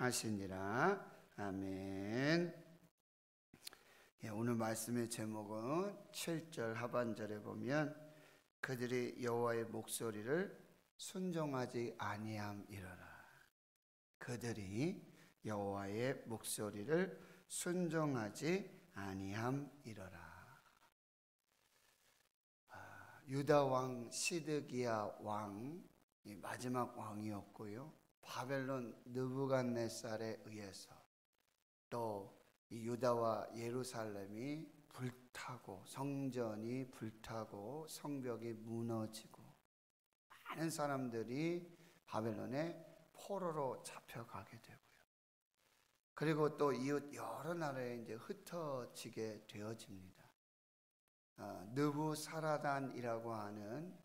하시니라. 아멘. 예, 오늘 말씀의 제목은 7절 하반절에 보면 그들이 여호와의 목소리를 순종하지 아니함이러라. 그들이 여호와의 목소리를 순종하지 아니함이러라. 아, 유다 왕 시드기야 왕 마지막 왕이었고요. 바벨론 느부갓네살에 의해서 또 유다와 예루살렘이 불타고 성전이 불타고 성벽이 무너지고 많은 사람들이 바벨론에 포로로 잡혀가게 되고요. 그리고 또 이웃 여러 나라에 이제 흩어지게 되어집니다. 어, 느부사라단이라고 하는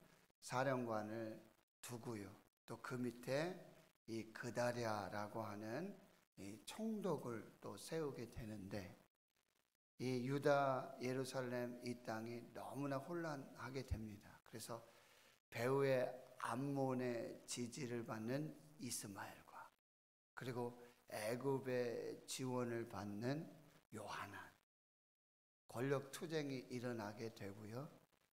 사령관을 두고요. 또 그 밑에 이 그다랴라고 하는 이 총독을 또 세우게 되는데 이 유다 예루살렘 이 땅이 너무나 혼란하게 됩니다. 그래서 배후의 암몬의 지지를 받는 이스마엘과 그리고 애굽의 지원을 받는 요하난 권력 투쟁이 일어나게 되고요.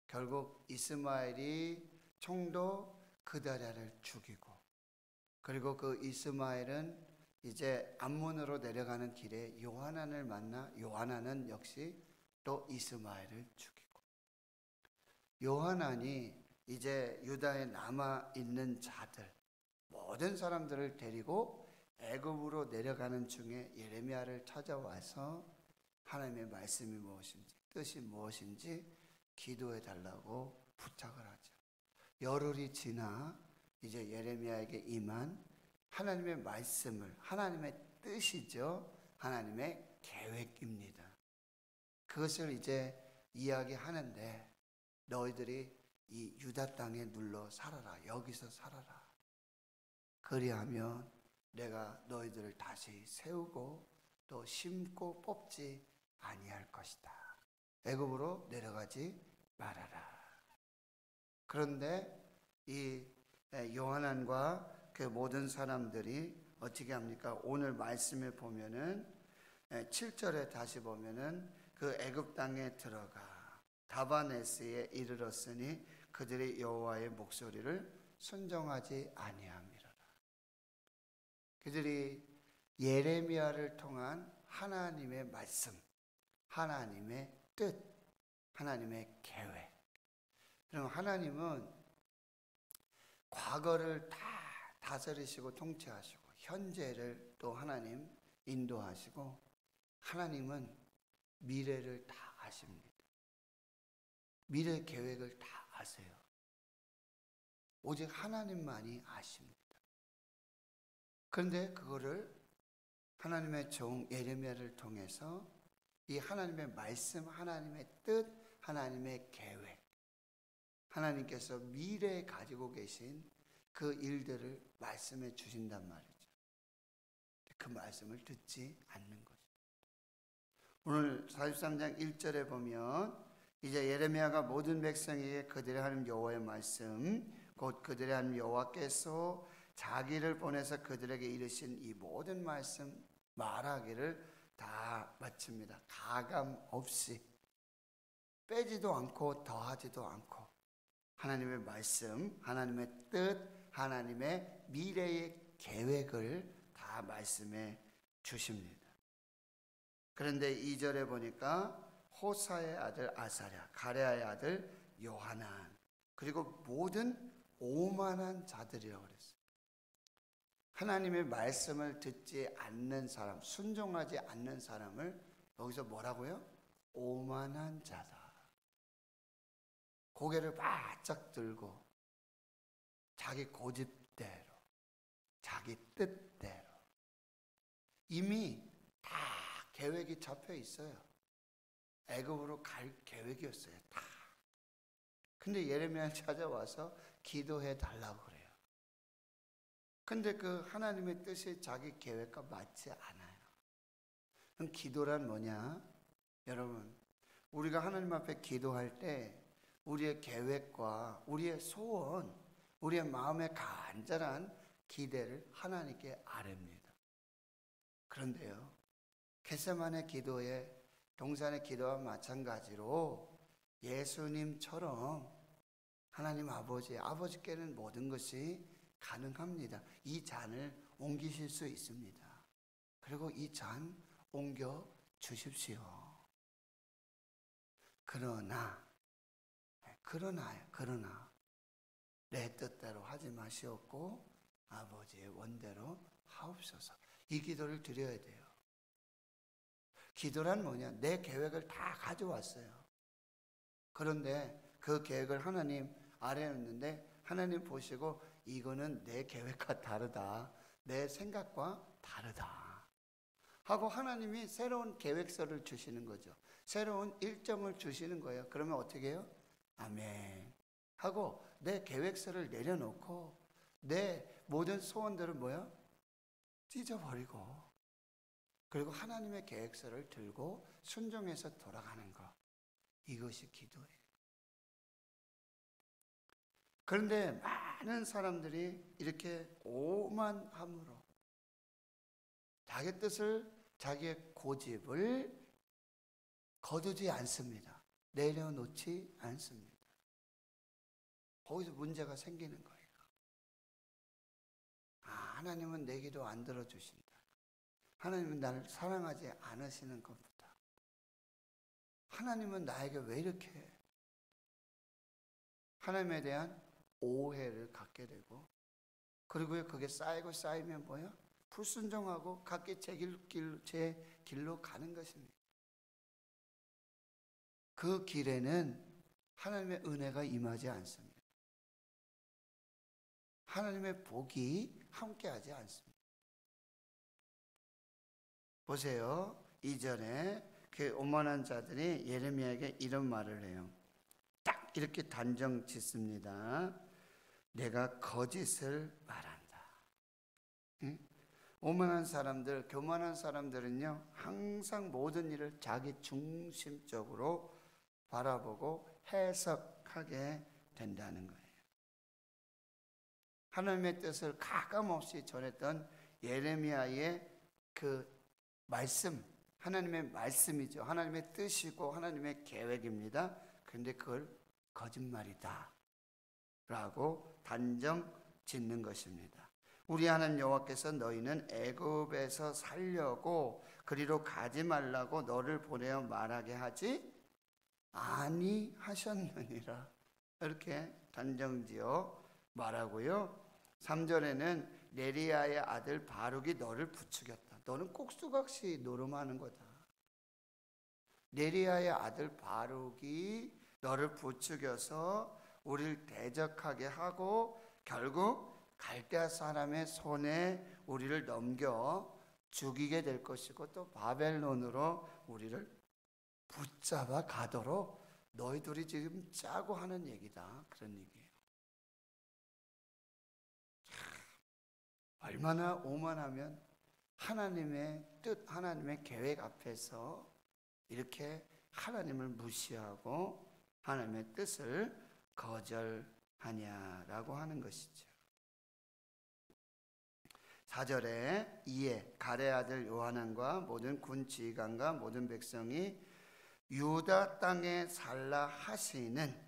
결국 이스마엘이 총독 그다랴를 죽이고 그리고 그 이스마엘은 이제 암몬으로 내려가는 길에 요하난을 만나 요하난은 역시 또 이스마엘을 죽이고 요하난이 이제 유다에 남아 있는 자들 모든 사람들을 데리고 애굽으로 내려가는 중에 예레미야를 찾아와서 하나님의 말씀이 무엇인지 뜻이 무엇인지 기도해 달라고 부탁을 하죠. 열흘이 지나 이제 예레미야에게 임한 하나님의 말씀을 하나님의 뜻이죠. 하나님의 계획입니다. 그것을 이제 이야기하는데 너희들이 이 유다 땅에 눌러 살아라. 여기서 살아라. 그리하면 내가 너희들을 다시 세우고 또 심고 뽑지 아니할 것이다. 애굽으로 내려가지 말아라. 그런데 이 요한안과 그 모든 사람들이 어떻게 합니까? 오늘 말씀에 보면은 7절에 다시 보면은 그 애굽 땅에 들어가 다바네스에 이르렀으니 그들이 여호와의 목소리를 순종하지 아니함이라. 그들이 예레미야를 통한 하나님의 말씀, 하나님의 뜻, 하나님의 계획. 그럼 하나님은 과거를 다 다스리시고 통치하시고 현재를 또 하나님 인도하시고 하나님은 미래를 다 아십니다. 미래 계획을 다 아세요. 오직 하나님만이 아십니다. 그런데 그거를 하나님의 종 예레미야를 통해서 이 하나님의 말씀, 하나님의 뜻, 하나님의 계획, 하나님께서 미래에 가지고 계신 그 일들을 말씀해 주신단 말이죠. 그 말씀을 듣지 않는 거죠. 오늘 43장 1절에 보면 이제 예레미야가 모든 백성에게 그들의 하나님 여호와의 말씀 곧 그들의 하나님 여호와께서 자기를 보내서 그들에게 이르신 이 모든 말씀 말하기를 다 마칩니다. 가감 없이 빼지도 않고 더하지도 않고 하나님의 말씀, 하나님의 뜻, 하나님의 미래의 계획을 다 말씀해 주십니다. 그런데 2절에 보니까 호사의 아들 아사랴, 가레아의 아들 요하난, 그리고 모든 오만한 자들이라고 그랬어요. 하나님의 말씀을 듣지 않는 사람, 순종하지 않는 사람을 여기서 뭐라고요? 오만한 자다. 고개를 바짝 들고 자기 고집대로, 자기 뜻대로 이미 다 계획이 잡혀 있어요. 애굽으로 갈 계획이었어요. 다. 근데 예레미야 찾아와서 기도해 달라고 그래요. 근데 그 하나님의 뜻이 자기 계획과 맞지 않아요. 그럼 기도란 뭐냐? 여러분, 우리가 하나님 앞에 기도할 때 우리의 계획과 우리의 소원, 우리의 마음의 간절한 기대를 하나님께 아뢰입니다. 그런데요. 겟세만의 기도에 동산의 기도와 마찬가지로 예수님처럼 하나님 아버지, 아버지께는 모든 것이 가능합니다. 이 잔을 옮기실 수 있습니다. 그리고 이 잔 옮겨 주십시오. 그러나, 그러나요, 그러나, 내 뜻대로 하지 마시옵고, 아버지의 원대로 하옵소서. 이 기도를 드려야 돼요. 기도란 뭐냐? 내 계획을 다 가져왔어요. 그런데 그 계획을 하나님 아래에 놨는데 하나님 보시고 이거는 내 계획과 다르다. 내 생각과 다르다. 하고 하나님이 새로운 계획서를 주시는 거죠. 새로운 일정을 주시는 거예요. 그러면 어떻게 해요? 아멘. 하고 내 계획서를 내려놓고 내 모든 소원들을 뭐야? 찢어버리고 그리고 하나님의 계획서를 들고 순종해서 돌아가는 것. 이것이 기도예요. 그런데 많은 사람들이 이렇게 오만함으로 자기 뜻을 자기의 고집을 거두지 않습니다. 내려놓지 않습니다. 거기서 문제가 생기는 거예요. 아, 하나님은 내 기도 안 들어주신다. 하나님은 나를 사랑하지 않으시는 것보다 하나님은 나에게 왜 이렇게 하나님에 대한 오해를 갖게 되고 그리고 그게 쌓이고 쌓이면 뭐야? 불순종하고 각기 제, 길, 길, 제 길로 가는 것입니다. 그 길에는 하나님의 은혜가 임하지 않습니다. 하나님의 복이 함께하지 않습니다. 보세요. 이전에 그 오만한 자들이 예레미야에게 이런 말을 해요. 딱 이렇게 단정 짓습니다. 내가 거짓을 말한다. 응? 오만한 사람들, 교만한 사람들은요, 항상 모든 일을 자기 중심적으로 바라보고 해석하게 된다는 거예요. 하나님의 뜻을 가감없이 전했던 예레미야의 그 말씀, 하나님의 말씀이죠. 하나님의 뜻이고 하나님의 계획입니다. 그런데 그걸 거짓말이다. 라고 단정 짓는 것입니다. 우리 하나님 여호와께서 너희는 애굽에서 살려고 그리로 가지 말라고 너를 보내어 말하게 하지 아니하셨느니라. 이렇게 단정지어 말하고요. 3절에는 네리아의 아들 바룩이 너를 부추겼다. 너는 꼭수각시 노름하는 거다. 네리아의 아들 바룩이 너를 부추겨서 우리를 대적하게 하고 결국 갈대아 사람의 손에 우리를 넘겨 죽이게 될 것이고 또 바벨론으로 우리를 붙잡아 가도록 너희들이 지금 짜고 하는 얘기다. 그런 얘기예요. 얼마나 오만하면 하나님의 뜻, 하나님의 계획 앞에서 이렇게 하나님을 무시하고 하나님의 뜻을 거절하냐라고 하는 것이죠. 4절에 이에 가레 아들 요하난과 모든 군 지휘관과 모든 백성이 유다 땅에 살라 하시는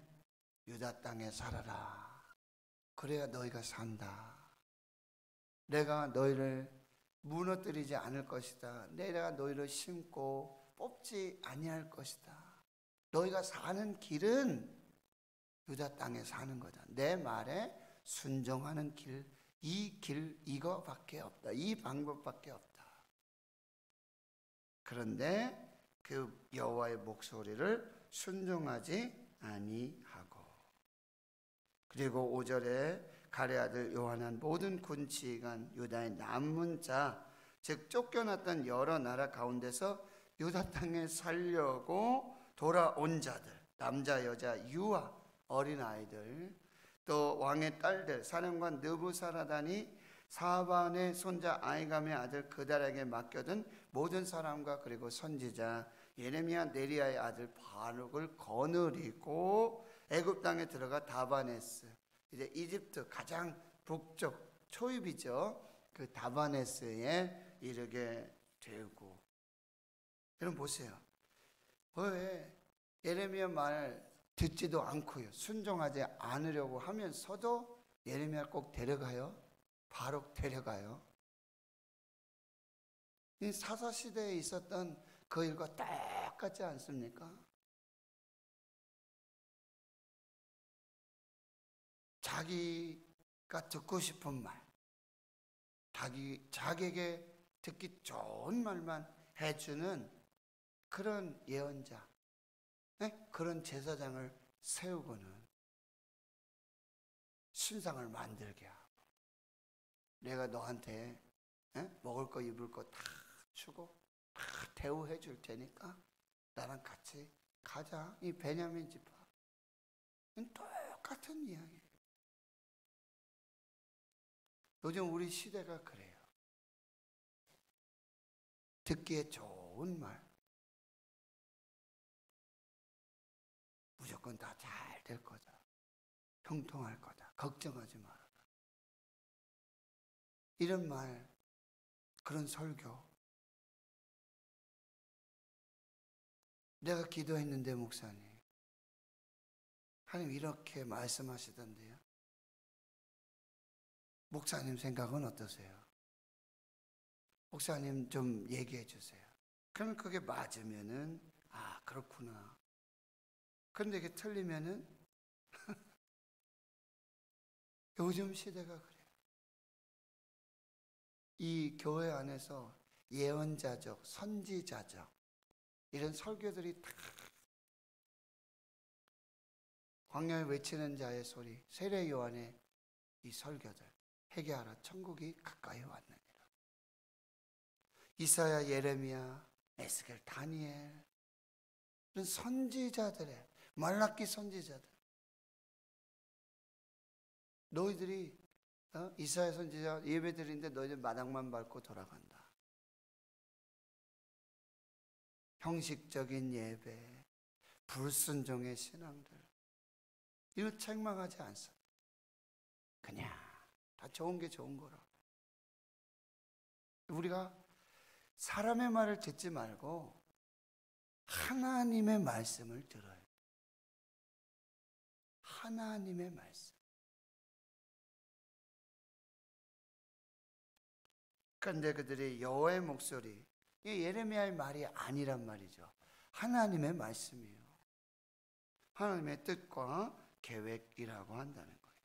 유다 땅에 살아라. 그래야 너희가 산다. 내가 너희를 무너뜨리지 않을 것이다. 내가 너희를 심고 뽑지 아니할 것이다. 너희가 사는 길은 유다 땅에 사는 거다. 내 말에 순종하는 길, 이 길 이거밖에 없다. 이 방법밖에 없다. 그런데 그 여호와의 목소리를 순종하지 아니하고. 그리고 5절에 가레 아들 요한한 모든 군치관 유다의 남은 자, 즉 쫓겨났던 여러 나라 가운데서 유다 땅에 살려고 돌아온 자들, 남자 여자 유아 어린 아이들, 또 왕의 딸들, 사령관 느부사라단이 사반의 손자 아이감의 아들 그달에게 맡겨둔 모든 사람과 그리고 선지자 예레미야 네리아의 아들 바룩을 거느리고 애굽 땅에 들어가 다바네스 이제 이집트 가장 북쪽 초입이죠 그 다바네스에 이르게 되고 여러분 보세요. 왜 예레미야 말 듣지도 않고요. 순종하지 않으려고 하면서도 예레미야 꼭 데려가요. 바로 데려가요. 이 사사 시대에 있었던 그 일과 똑같지 않습니까? 자기가 듣고 싶은 말, 자기, 자기에게 듣기 좋은 말만 해주는 그런 예언자, 네? 그런 제사장을 세우고는 신상을 만들게 하고 내가 너한테 네? 먹을 거 입을 거 다 주고 다 대우해 줄 테니까 나랑 같이 가자. 이 베냐민 집합. 똑같은 이야기예요. 요즘 우리 시대가 그래요. 듣기에 좋은 말. 무조건 다 잘 될 거다. 형통할 거다. 걱정하지 말아라. 이런 말, 그런 설교. 내가 기도했는데, 목사님. 하나님 이렇게 말씀하시던데요. 목사님 생각은 어떠세요? 목사님 좀 얘기해 주세요. 그러면 그게 맞으면은, 아, 그렇구나. 그런데 이게 틀리면은, 요즘 시대가 그래요. 이 교회 안에서 예언자적, 선지자적, 이런 설교들이 다 광야에 외치는 자의 소리, 세례 요한의 이 설교들, 회개하라, 천국이 가까이 왔느니라. 이사야, 예레미야, 에스겔, 다니엘, 이런 선지자들의 말라기 선지자들. 너희들이 어? 이사야 선지자 예배 드리는데 너희들 마당만 밟고 돌아간다. 형식적인 예배, 불순종의 신앙들 이거 책망하지 않습니다. 그냥 다 좋은 게 좋은 거라. 우리가 사람의 말을 듣지 말고 하나님의 말씀을 들어요. 하나님의 말씀. 그런데 그들이 여호와의 목소리, 이 예레미야의 말이 아니란 말이죠. 하나님의 말씀이에요. 하나님의 뜻과 계획이라고 한다는 거예요.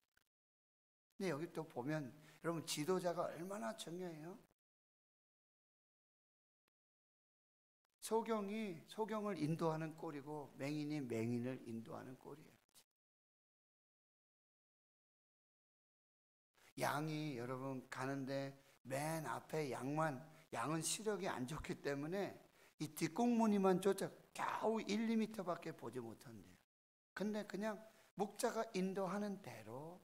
근데 여기 또 보면 여러분 지도자가 얼마나 중요해요? 소경이 소경을 인도하는 꼴이고 맹인이 맹인을 인도하는 꼴이에요. 양이 여러분 가는데 맨 앞에 양만 양은 시력이 안 좋기 때문에 이 뒷공무니만 쫓아 겨우 1, 2미터밖에 보지 못한대요. 근데 그냥 목자가 인도하는 대로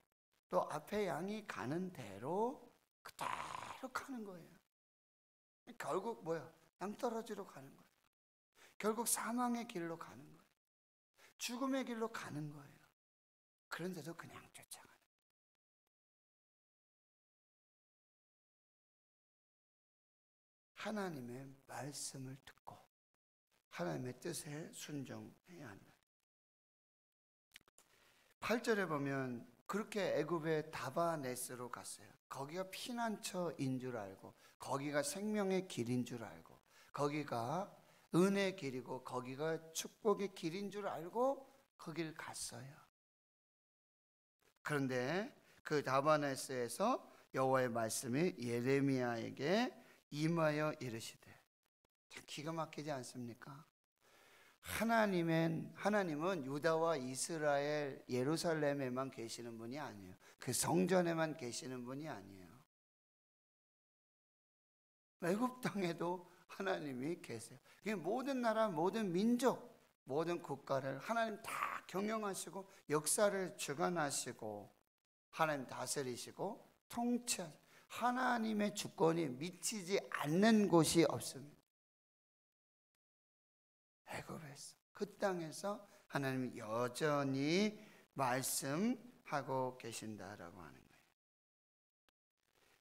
또 앞에 양이 가는 대로 그대로 가는 거예요. 결국 뭐야? 낭떠러지로 가는 거예요. 결국 사망의 길로 가는 거예요. 죽음의 길로 가는 거예요. 그런데도 그냥 쫓아 하나님의 말씀을 듣고 하나님의 뜻에 순종해야 한다. 8절에 보면 그렇게 애굽의 다바네스로 갔어요. 거기가 피난처인 줄 알고 거기가 생명의 길인 줄 알고 거기가 은혜의 길이고 거기가 축복의 길인 줄 알고 거길 갔어요. 그런데 그 다바네스에서 여호와의 말씀이 예레미야에게 임하여 이르시되 참 기가 막히지 않습니까? 하나님은 하나님은 유다와 이스라엘 예루살렘에만 계시는 분이 아니에요. 그 성전에만 계시는 분이 아니에요. 외국 땅에도 하나님이 계세요. 모든 나라, 모든 민족, 모든 국가를 하나님 다 경영하시고 역사를 주관하시고 하나님 다스리시고 통치 하나님의 주권이 미치지 않는 곳이 없습니다. 애굽에서 그 땅에서 하나님 여전히 말씀하고 계신다라고 하는 거예요.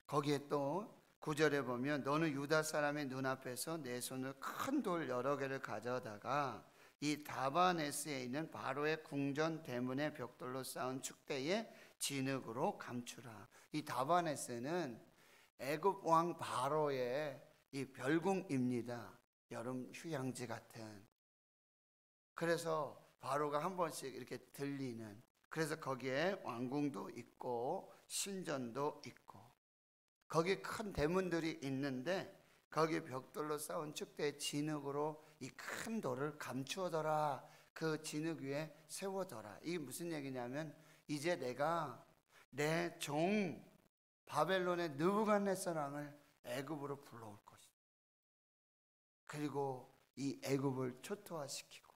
거기에 또 구절에 보면 너는 유다 사람의 눈앞에서 내 손을 큰 돌 여러 개를 가져다가 이 다바네스에 있는 바로의 궁전 대문의 벽돌로 쌓은 축대에 진흙으로 감추라. 이 다바네스는 애굽 왕 바로의 이 별궁입니다. 여름 휴양지 같은. 그래서 바로가 한 번씩 이렇게 들리는 그래서 거기에 왕궁도 있고 신전도 있고 거기 큰 대문들이 있는데 거기 벽돌로 쌓은 축대의 진흙으로 이 큰 돌을 감추어더라 그 진흙 위에 세워더라 이게 무슨 얘기냐면 이제 내가 내 종 바벨론의 느부갓네살 왕을 애굽으로 불러올 것이다 그리고 이 애굽을 초토화시키고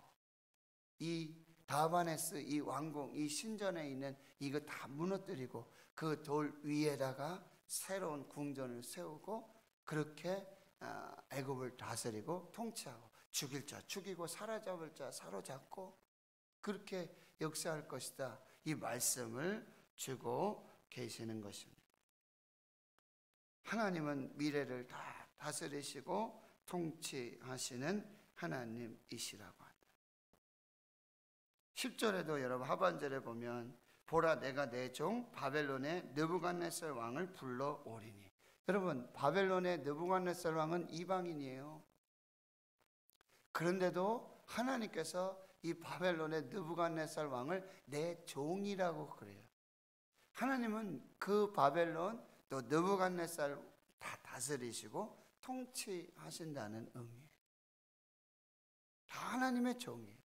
이 다바네스 이 왕궁 이 신전에 있는 이거 다 무너뜨리고 그 돌 위에다가 새로운 궁전을 세우고 그렇게 아, 애굽을 다스리고 통치하고 죽일 자 죽이고 사로잡을 자 사로잡고 그렇게 역사할 것이다. 이 말씀을 주고 계시는 것입니다. 하나님은 미래를 다 다스리시고 통치하시는 하나님이시라고 한다. 10절에도 여러분 하반절에 보면 보라 내가 내 종 바벨론의 느부갓네살 왕을 불러 오리니. 여러분 바벨론의 느부갓네살 왕은 이방인이에요. 그런데도 하나님께서 이 바벨론의 느부갓네살 왕을 내 종이라고 그래요. 하나님은 그 바벨론 또 느부갓네살 다 다스리시고 통치하신다는 의미예요. 다 하나님의 종이에요.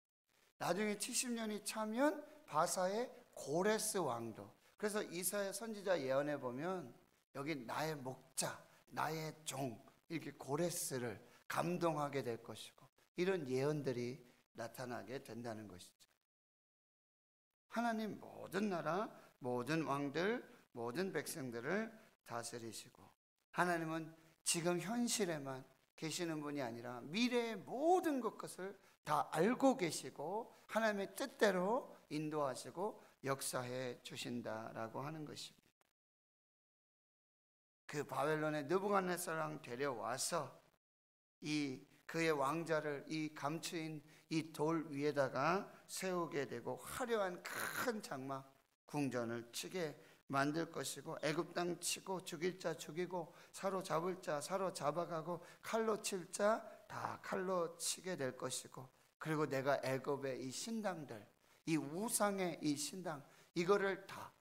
나중에 70년이 차면 바사의 고레스 왕도. 그래서 이사야 선지자 예언에 보면 여기 나의 목자, 나의 종 이렇게 고레스를 감동하게 될 것이고 이런 예언들이 나타나게 된다는 것이죠. 하나님 모든 나라, 모든 왕들, 모든 백성들을 다스리시고 하나님은 지금 현실에만 계시는 분이 아니라 미래의 모든 것을 다 알고 계시고 하나님의 뜻대로 인도하시고 역사해 주신다라고 하는 것입니다. 그 바벨론의 느부갓네살 왕 데려와서 이 그의 왕자를 이 감추인 이 돌 위에다가 세우게 되고 화려한 큰 장막 궁전을 치게 만들 것이고 애굽 땅 치고 죽일 자 죽이고 사로잡을 자 사로잡아가고 칼로 칠 자 다 칼로 치게 될 것이고 그리고 내가 애굽의 이 신당들 이 우상의 이 신당 이거를 다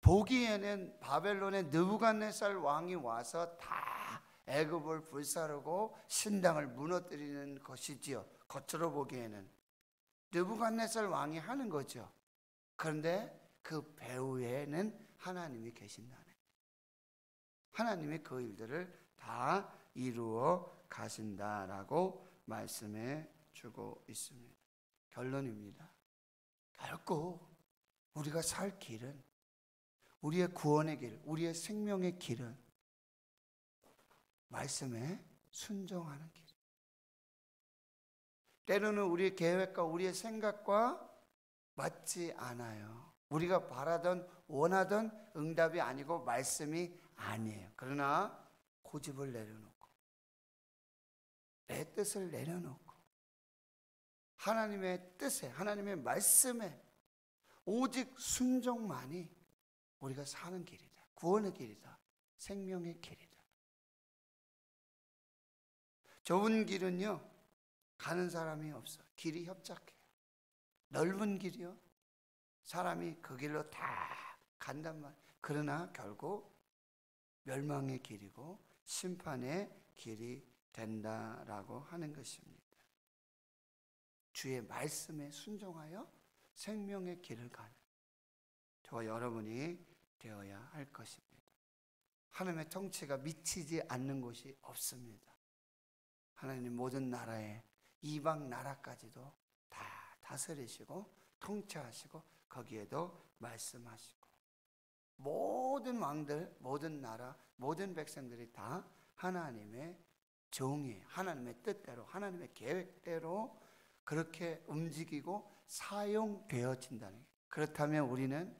보기에는 바벨론의 느부갓네살 왕이 와서 다 애굽을 불사르고 신당을 무너뜨리는 것이지요. 겉으로 보기에는 느부갓네살 왕이 하는 거죠. 그런데 그 배후에는 하나님이 계신다는 하나님이 그 일들을 다 이루어 가신다라고 말씀해 주고 있습니다. 결론입니다. 결코 우리가 살 길은 우리의 구원의 길, 우리의 생명의 길은 말씀에 순종하는 길. 때로는 우리의 계획과 우리의 생각과 맞지 않아요. 우리가 바라던 원하던 응답이 아니고 말씀이 아니에요. 그러나 고집을 내려놓고 내 뜻을 내려놓고 하나님의 뜻에, 하나님의 말씀에 오직 순종만이 우리가 사는 길이다. 구원의 길이다. 생명의 길이다. 좁은 길은요, 가는 사람이 없어. 길이 협착해요. 넓은 길이요, 사람이 그 길로 다 간단 말. 그러나 결국 멸망의 길이고 심판의 길이 된다라고 하는 것입니다. 주의 말씀에 순종하여 생명의 길을 가는 저와 여러분이 되어야 할 것입니다. 하나님의 통치가 미치지 않는 곳이 없습니다. 하나님 모든 나라에 이방 나라까지도 다 다스리시고 통치하시고 거기에도 말씀하시고 모든 왕들, 모든 나라, 모든 백성들이 다 하나님의 종이 하나님의 뜻대로 하나님의 계획대로 그렇게 움직이고 사용되어진다는 거예요. 그렇다면 우리는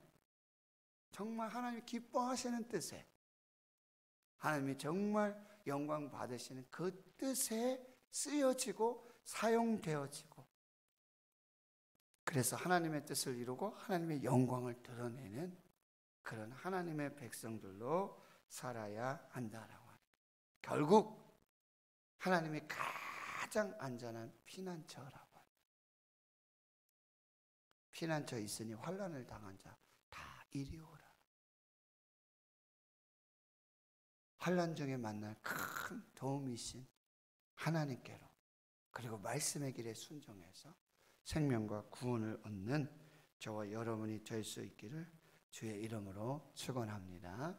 정말 하나님 기뻐하시는 뜻에 하나님이 정말 영광 받으시는 그 뜻에 쓰여지고 사용되어지고 그래서 하나님의 뜻을 이루고 하나님의 영광을 드러내는 그런 하나님의 백성들로 살아야 한다라고 합니다. 결국 하나님이 가장 안전한 피난처라고 합니다. 피난처 있으니 환란을 당한 자 다 이리 오라. 환란 중에 만날 큰 도움이신 하나님께로 그리고 말씀의 길에 순종해서 생명과 구원을 얻는 저와 여러분이 될 수 있기를 주의 이름으로 축원합니다.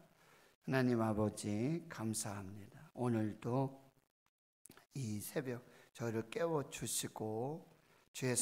하나님 아버지 감사합니다. 오늘도 이 새벽 저를 깨워 주시고 주의